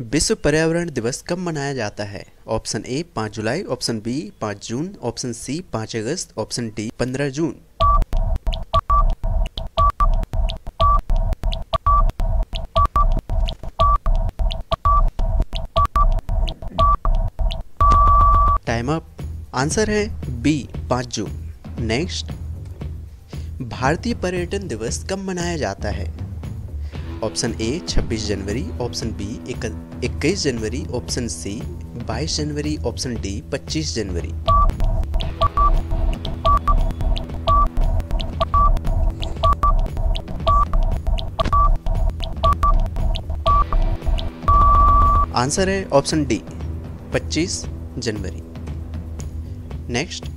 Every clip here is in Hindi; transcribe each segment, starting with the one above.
विश्व पर्यावरण दिवस कब मनाया जाता है? ऑप्शन ए पाँच जुलाई, ऑप्शन बी पाँच जून, ऑप्शन सी पाँच अगस्त, ऑप्शन डी पंद्रह जून। टाइम अप आंसर है बी पाँच जून। नेक्स्ट भारतीय पर्यटन दिवस कब मनाया जाता है? ऑप्शन ए 26 जनवरी, ऑप्शन बी इक्कीस जनवरी, ऑप्शन सी 22 जनवरी, ऑप्शन डी 25 जनवरी। आंसर है ऑप्शन डी 25 जनवरी। नेक्स्ट,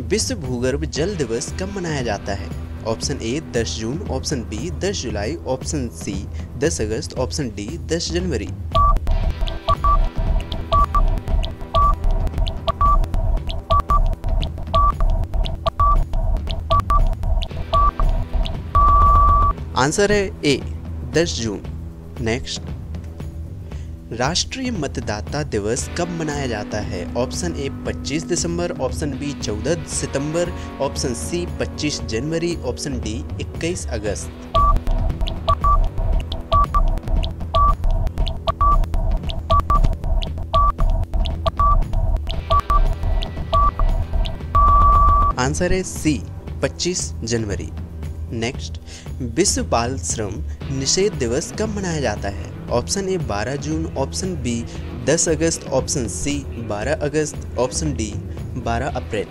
विश्व भूगर्भ जल दिवस कब मनाया जाता है? ऑप्शन ए 10 जून, ऑप्शन बी 10 जुलाई, ऑप्शन सी 10 अगस्त, ऑप्शन डी 10 जनवरी। आंसर है ए 10 जून। नेक्स्ट। राष्ट्रीय मतदाता दिवस कब मनाया जाता है? ऑप्शन ए 25 दिसंबर, ऑप्शन बी 14 सितंबर, ऑप्शन सी 25 जनवरी, ऑप्शन डी 21 अगस्त। आंसर है सी 25 जनवरी। नेक्स्ट, विश्व बाल श्रम निषेध दिवस कब मनाया जाता है? ऑप्शन ए 12 जून, ऑप्शन बी 10 अगस्त, ऑप्शन सी 12 अगस्त, option D 12 April.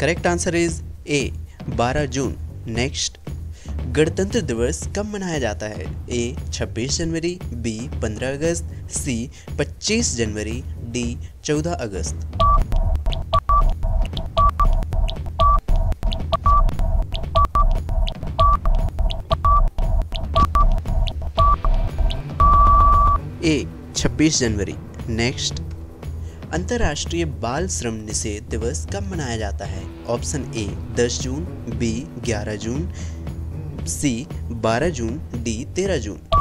Correct answer is A 12 June next गणतंत्र दिवस कब मनाया जाता है? ए 26 जनवरी बी 15 अगस्त सी 25 जनवरी डी 14 अगस्त। ए 26 जनवरी, नेक्स्ट। अंतर्राष्ट्रीय बाल श्रम निषेध दिवस कब मनाया जाता है? ऑप्शन ए 10 जून, बी 11 जून, सी 12 जून, डी 13 जून।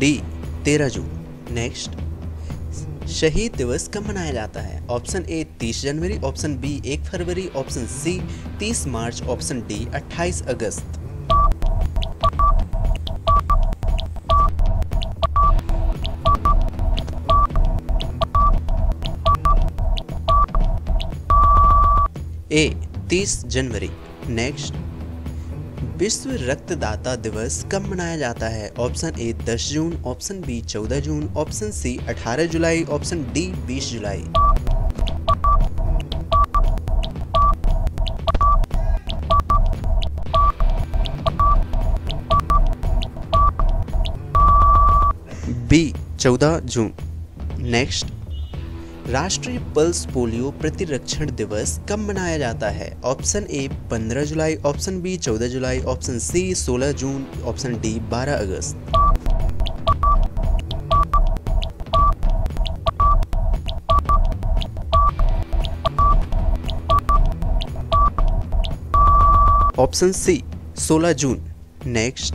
डी 13 जून। नेक्स्ट शहीद दिवस कब मनाया जाता है? ऑप्शन ए 30 जनवरी ऑप्शन बी 1 फरवरी ऑप्शन सी 30 मार्च ऑप्शन डी 28 अगस्त। ए 30 जनवरी। नेक्स्ट विश्व रक्तदाता दिवस कब मनाया जाता है? ऑप्शन ए 10 जून, ऑप्शन बी 14 जून, ऑप्शन सी 18 जुलाई, ऑप्शन डी 20 जुलाई। बी 14 जून। नेक्स्ट राष्ट्रीय पल्स पोलियो प्रतिरक्षण दिवस कब मनाया जाता है? ऑप्शन ए 15 जुलाई, ऑप्शन बी 14 जुलाई, ऑप्शन सी 16 जून, ऑप्शन डी 12 अगस्त। ऑप्शन सी 16 जून। नेक्स्ट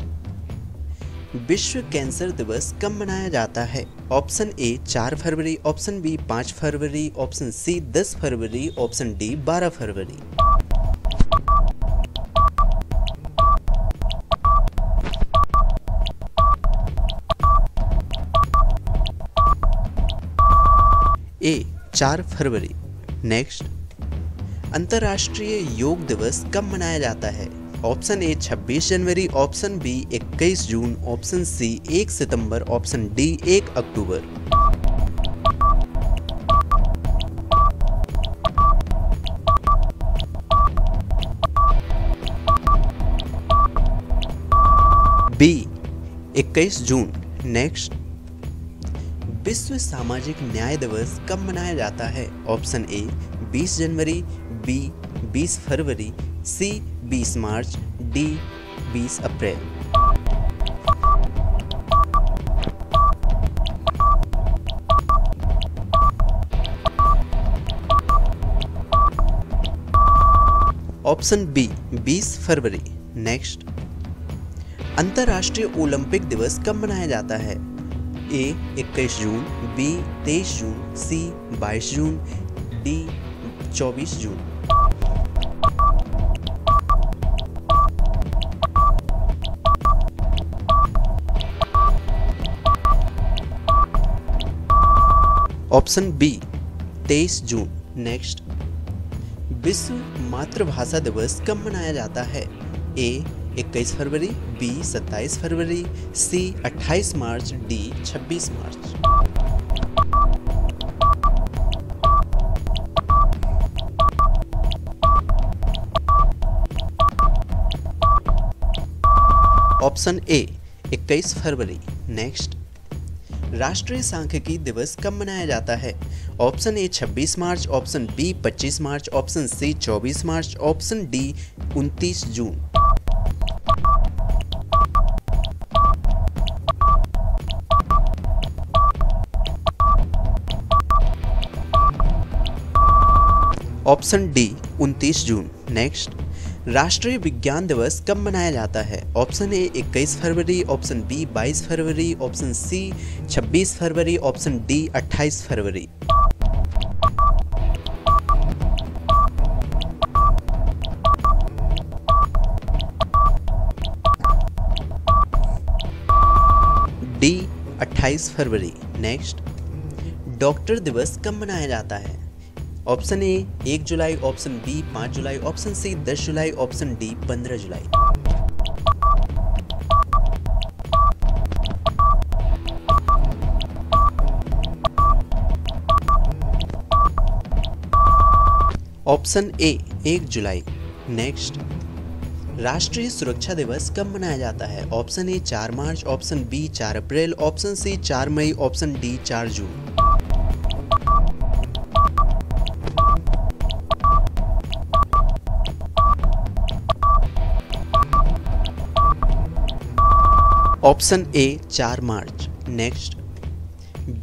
विश्व कैंसर दिवस कब मनाया जाता है? ऑप्शन ए चार फरवरी, ऑप्शन बी पाँच फरवरी, ऑप्शन सी दस फरवरी, ऑप्शन डी बारह फरवरी। ए चार फरवरी, नेक्स्ट। अंतर्राष्ट्रीय योग दिवस कब मनाया जाता है? ऑप्शन ए 26 जनवरी, ऑप्शन बी 21 जून, ऑप्शन सी 1 सितंबर, ऑप्शन डी 1 अक्टूबर। बी 21 जून, नेक्स्ट। विश्व सामाजिक न्याय दिवस कब मनाया जाता है? ऑप्शन ए 20 जनवरी, बी 20 फरवरी, सी 20 मार्च, डी 20 अप्रैल। ऑप्शन बी 20 फरवरी, नेक्स्ट। अंतर्राष्ट्रीय ओलंपिक दिवस कब मनाया जाता है? ए 21 जून, बी 23 जून, सी 22 जून, डी 24 जून। ऑप्शन बी 23 जून, नेक्स्ट। विश्व मातृभाषा दिवस कब मनाया जाता है? ए 21 फरवरी, बी 27 फरवरी, सी 28 मार्च, डी 26 मार्च। ऑप्शन ए 21 फरवरी, नेक्स्ट। राष्ट्रीय सांख्यिकी दिवस कब मनाया जाता है? ऑप्शन ए 26 मार्च, ऑप्शन बी 25 मार्च, ऑप्शन सी 24 मार्च, ऑप्शन डी 29 जून। ऑप्शन डी 29 जून। नेक्स्ट। राष्ट्रीय विज्ञान दिवस कब मनाया जाता है? ऑप्शन ए 21 फरवरी, ऑप्शन बी 22 फरवरी, ऑप्शन सी 26 फरवरी, ऑप्शन डी 28 फरवरी। डी 28 फरवरी। नेक्स्ट। डॉक्टर दिवस कब मनाया जाता है? ऑप्शन ए, एक जुलाई, ऑप्शन बी, पाँच जुलाई, ऑप्शन सी, दस जुलाई, ऑप्शन डी, पंद्रह जुलाई। ऑप्शन ए, एक जुलाई, नेक्स्ट। राष्ट्रीय सुरक्षा दिवस कब मनाया जाता है? ऑप्शन ए, चार मार्च, ऑप्शन बी, चार अप्रैल, ऑप्शन सी, चार मई, ऑप्शन डी, चार जून। ऑप्शन ए, चार मार्च। नेक्स्ट,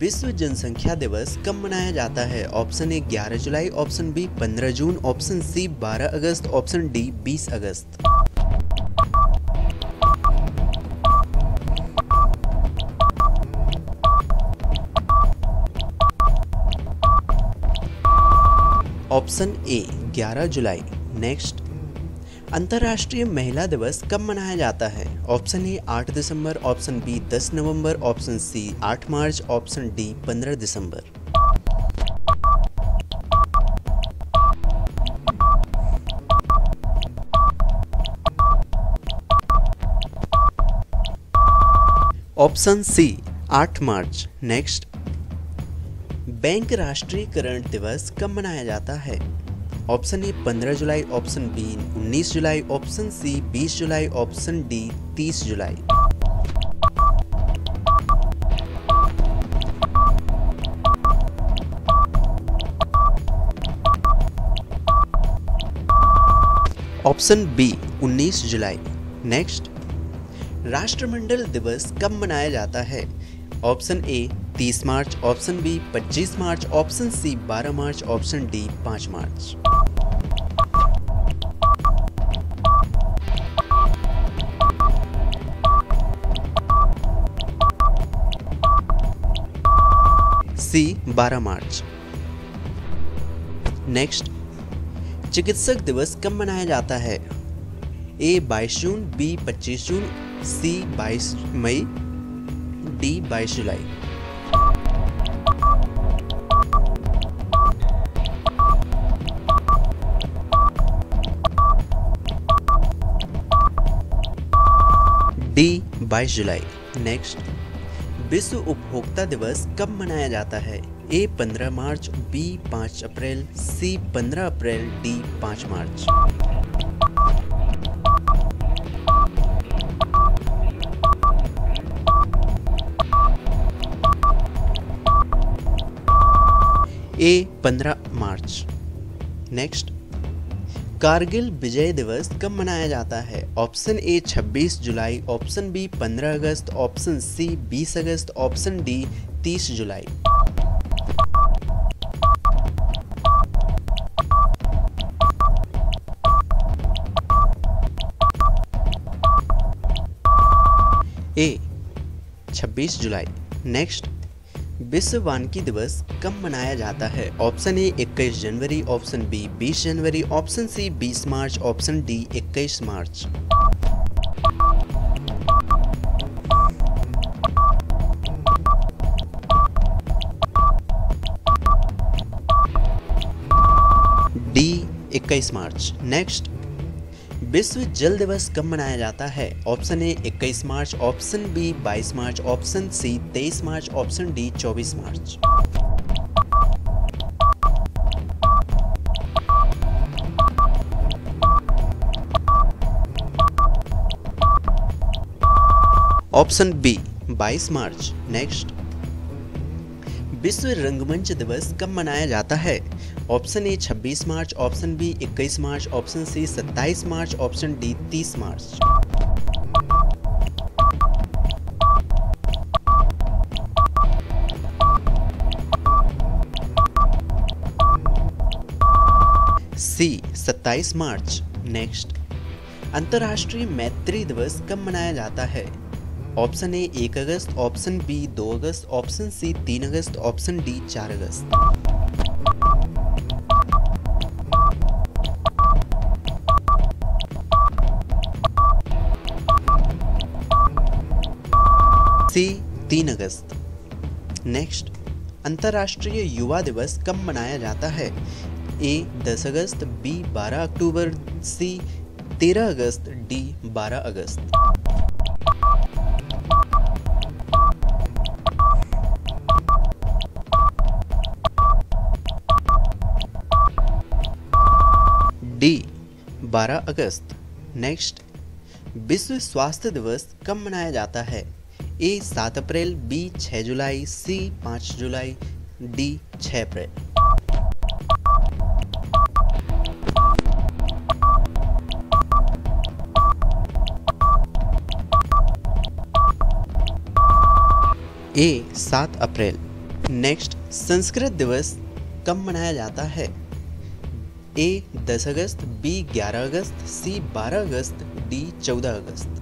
विश्व जनसंख्या दिवस कब मनाया जाता है? ऑप्शन ए 11 जुलाई। ऑप्शन बी 15 जून। ऑप्शन सी 12 अगस्त। ऑप्शन डी 20 अगस्त। ऑप्शन ए 11 जुलाई। नेक्स्ट अंतर्राष्ट्रीय महिला दिवस कब मनाया जाता है? ऑप्शन ए 8 दिसंबर, ऑप्शन बी 10 नवंबर, ऑप्शन सी 8 मार्च, ऑप्शन डी 15 दिसंबर। ऑप्शन सी 8 मार्च, नेक्स्ट। बैंक राष्ट्रीयकरण दिवस कब मनाया जाता है? ऑप्शन ए 15 जुलाई, ऑप्शन बी 19 जुलाई, ऑप्शन सी 20 जुलाई, ऑप्शन डी 30 जुलाई। ऑप्शन बी 19 जुलाई। नेक्स्ट। राष्ट्रमंडल दिवस कब मनाया जाता है? ऑप्शन ए 30 मार्च, ऑप्शन बी 25 मार्च, ऑप्शन सी 12 मार्च, ऑप्शन डी 5 मार्च। 12 मार्च। नेक्स्ट चिकित्सक दिवस कब मनाया जाता है? ए 22 जून बी 25 जून सी 22 मई डी 22 जुलाई। डी 22 जुलाई। नेक्स्ट विश्व उपभोक्ता दिवस कब मनाया जाता है? ए 15 मार्च, बी 5 अप्रैल, सी 15 अप्रैल, डी 5 मार्च। ए 15 मार्च। नेक्स्ट कारगिल विजय दिवस कब मनाया जाता है? ऑप्शन ए 26 जुलाई ऑप्शन बी 15 अगस्त ऑप्शन सी 20 अगस्त ऑप्शन डी 30 जुलाई। ए 26 जुलाई। नेक्स्ट विश्व वानिकी दिवस कब मनाया जाता है? ऑप्शन ए 21 जनवरी, ऑप्शन बी 20 जनवरी, ऑप्शन सी 20 मार्च, ऑप्शन डी 21 मार्च। डी 21 मार्च। नेक्स्ट विश्व जल दिवस कब मनाया जाता है? ऑप्शन ए 21 मार्च, ऑप्शन बी 22 मार्च, ऑप्शन सी 23 मार्च, ऑप्शन डी 24 मार्च। ऑप्शन बी 22 मार्च, नेक्स्ट। विश्व रंगमंच दिवस कब मनाया जाता है? ऑप्शन ए 26 मार्च, ऑप्शन बी 21 मार्च, ऑप्शन सी 27 मार्च, ऑप्शन डी 30 मार्च। सी 27 मार्च, नेक्स्ट। अंतर्राष्ट्रीय मैत्री दिवस कब मनाया जाता है? ऑप्शन ए एक अगस्त, ऑप्शन बी दो अगस्त, ऑप्शन सी तीन अगस्त, ऑप्शन डी चार अगस्त। तीन अगस्त। नेक्स्ट अंतर्राष्ट्रीय युवा दिवस कब मनाया जाता है? ए दस अगस्त बी बारह अक्टूबर सी तेरह अगस्त डी बारह अगस्त। डी बारह अगस्त। नेक्स्ट विश्व स्वास्थ्य दिवस कब मनाया जाता है? ए, सात अप्रैल, बी छः जुलाई, सी, पाँच जुलाई, डी छः अप्रैल। ए, सात अप्रैल, नेक्स्ट संस्कृत दिवस कब मनाया जाता है? ए, दस अगस्त, बी, ग्यारह अगस्त, सी, बारह अगस्त, डी, चौदह अगस्त।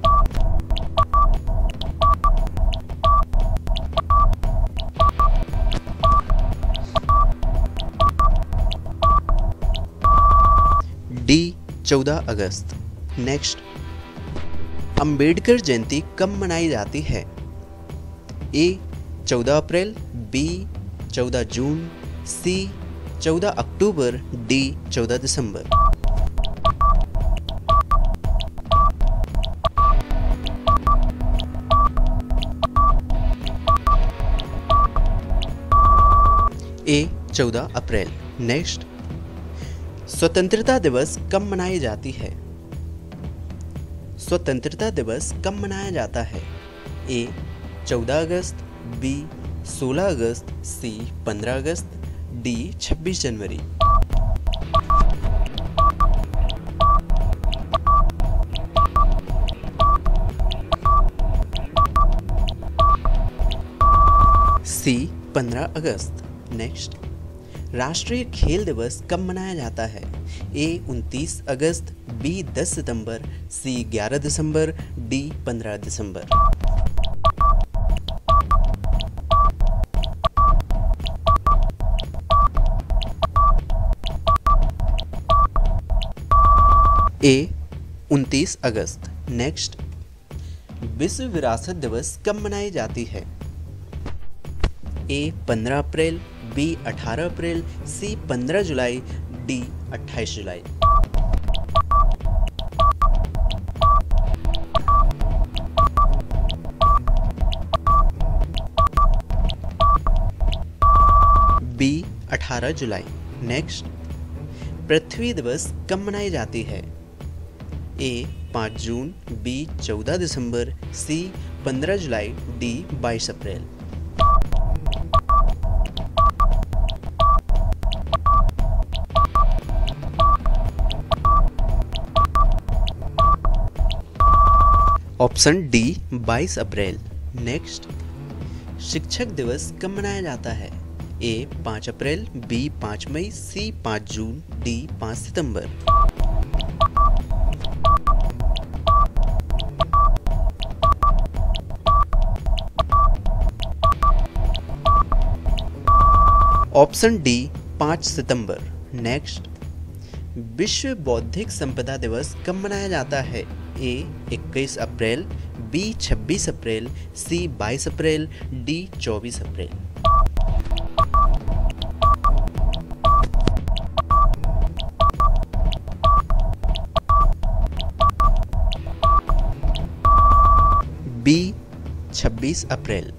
डी चौदह अगस्त। नेक्स्ट अंबेडकर जयंती कब मनाई जाती है? ए चौदह अप्रैल बी चौदह जून सी चौदह अक्टूबर डी चौदह दिसंबर। ए चौदह अप्रैल। नेक्स्ट स्वतंत्रता दिवस कब मनाई जाती है? स्वतंत्रता दिवस कब मनाया जाता है? ए, चौदह अगस्त, बी, सोलह अगस्त, सी, पंद्रह अगस्त, डी, छब्बीस जनवरी। सी, पंद्रह अगस्त। नेक्स्ट। राष्ट्रीय खेल दिवस कब मनाया जाता है? ए, उनतीस अगस्त, बी, दस सितंबर, सी, ग्यारह दिसंबर, डी, पंद्रह दिसंबर। ए, उनतीस अगस्त, नेक्स्ट। विश्व विरासत दिवस कब मनाई जाती है? ए, पंद्रह अप्रैल बी 18 अप्रैल, सी 15 जुलाई, डी 28 जुलाई। बी 18 जुलाई, नेक्स्ट। पृथ्वी दिवस कब मनाई जाती है? ए 5 जून, बी 14 दिसंबर, सी 15 जुलाई, डी 22 अप्रैल। ऑप्शन डी 22 अप्रैल। नेक्स्ट, शिक्षक दिवस कब मनाया जाता है? ए 5 अप्रैल, बी 5 मई, सी 5 जून, डी 5 सितंबर। ऑप्शन डी 5 सितंबर। नेक्स्ट, विश्व बौद्धिक संपदा दिवस कब मनाया जाता है? ए 21 अप्रैल, बी 26 अप्रैल, सी 22 अप्रैल, डी 24 अप्रैल। बी 26 अप्रैल।